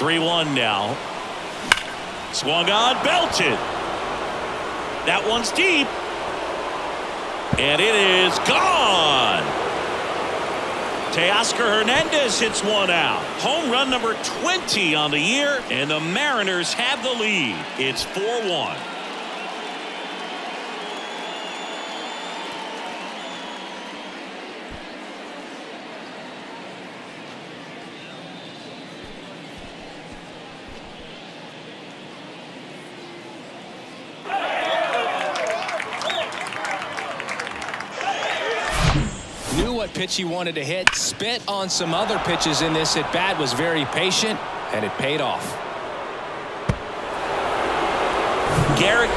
3-1 now. Swung on, belted. That one's deep. And it is gone. Teoscar Hernandez hits one out. Home run number 20 on the year, and the Mariners have the lead. It's 4-1. Knew what pitch he wanted to hit. Spit on some other pitches in this at bat. Was very patient, and it paid off. Garrett